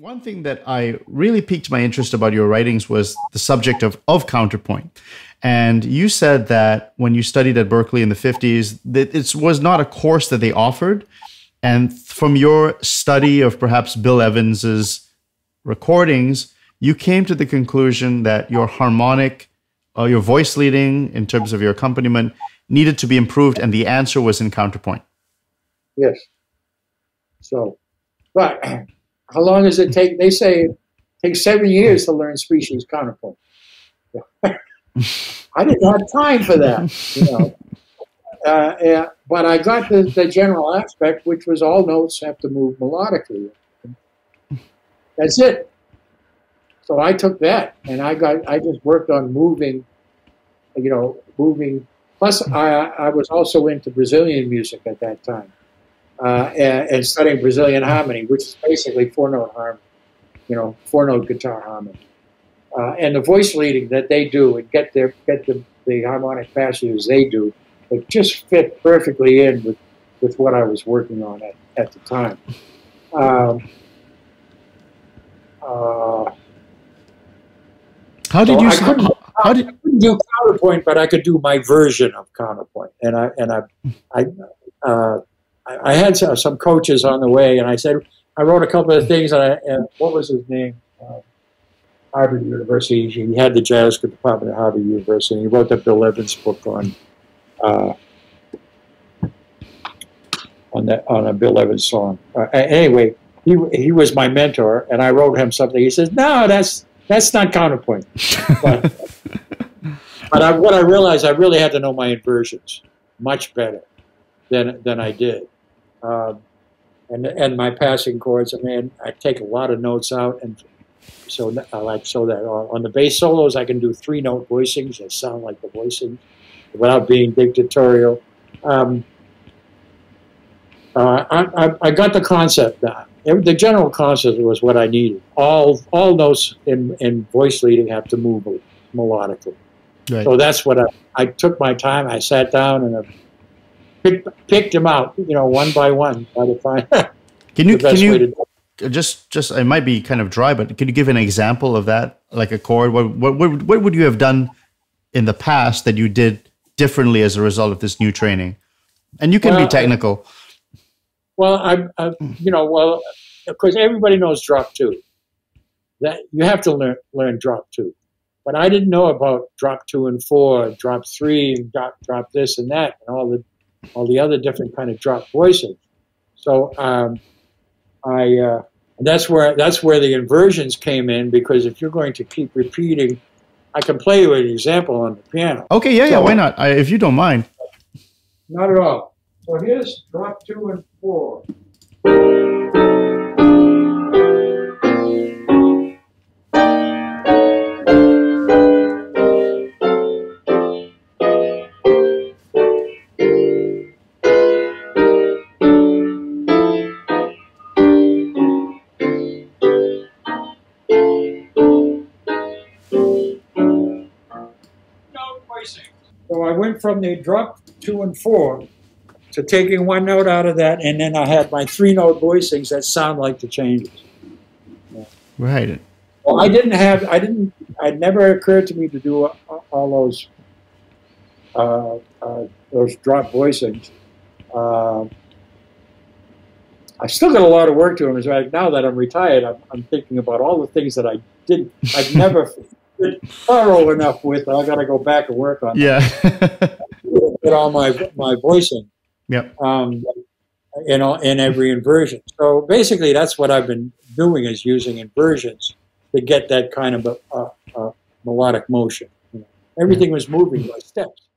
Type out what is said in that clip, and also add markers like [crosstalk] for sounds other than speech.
One thing that I really piqued my interest about your writings was the subject of, of counterpoint. And you said that when you studied at Berklee in the 50s, that it was not a course that they offered. And from your study of perhaps Bill Evans's recordings, you came to the conclusion that your harmonic, uh, your voice leading in terms of your accompaniment needed to be improved, and the answer was in counterpoint. Yes. So, but how long does it take? They say it takes seven years to learn species counterpoint. [laughs] I didn't have time for that, you know. Uh, yeah, but I got the, the general aspect, which was all notes have to move melodically. That's it. So I took that, and I got I just worked on moving, you know, moving. Plus, I I was also into Brazilian music at that time uh, and, and, studying Brazilian harmony, which is basically four note harmony, you know, four note guitar harmony. Uh, and the voice leading that they do and get their get the, the harmonic passages they do, it just fit perfectly in with, with what I was working on at, at the time. Um, uh, how did so you? I couldn't, how did, I couldn't do counterpoint, but I could do my version of counterpoint, and I and I, I uh, I, I had some, some, coaches on the way, and I said I wrote a couple of things. And, I, and what was his name? Uh, Harvard University. He had the jazz department at Harvard University. And he wrote the Bill Evans book on uh, on that on a Bill Evans song. Uh, anyway, he he was my mentor, and I wrote him something. He says, "No, that's that's not counterpoint." [laughs] but, but I, what I realized, I really had to know my inversions much better than than I did. Um, and and my passing chords. I mean, I take a lot of notes out, and so I like so that on the bass solos I can do three note voicings that sound like the voicing without being dictatorial. Um, uh, I, I, I, got the concept down. The general concept was what I needed. All all notes in, in voice leading have to move melodically. Right. So that's what I, I took my time. I sat down and picked, picked them out, you know, one by one, try to find. [laughs] Can you can you just just it might be kind of dry, but can you give an example of that, like a chord? What what what, what would you have done in the past that you did differently as a result of this new training? And you can well, be technical. Well, I, I you know, well, of course, everybody knows drop two. That you have to learn learn drop two. But I didn't know about drop two and four, drop three, and drop drop this and that, and all the all the other different kind of drop voices. So um, I uh, that's where that's where the inversions came in because if you're going to keep repeating, I can play you an example on the piano. Okay, yeah, so, yeah, why not? I, if you don't mind. Not at all. So here's drop two and four. Went from the drop two and four to taking one note out of that, and then I had my three note voicings that sound like the changes. Yeah. Right. Well, I didn't have, I didn't, it never occurred to me to do all those, uh, uh, those drop voicings. Uh, I still got a lot of work to do. As right now that I'm retired, I'm, I'm thinking about all the things that I didn't, I've [laughs] never thorough enough with. I got to go back and work on. Yeah. [laughs] get all my my voicing. Yep. Um, you know, in every inversion. So basically, that's what I've been doing is using inversions to get that kind of a, a, a melodic motion. You know, everything was moving by steps.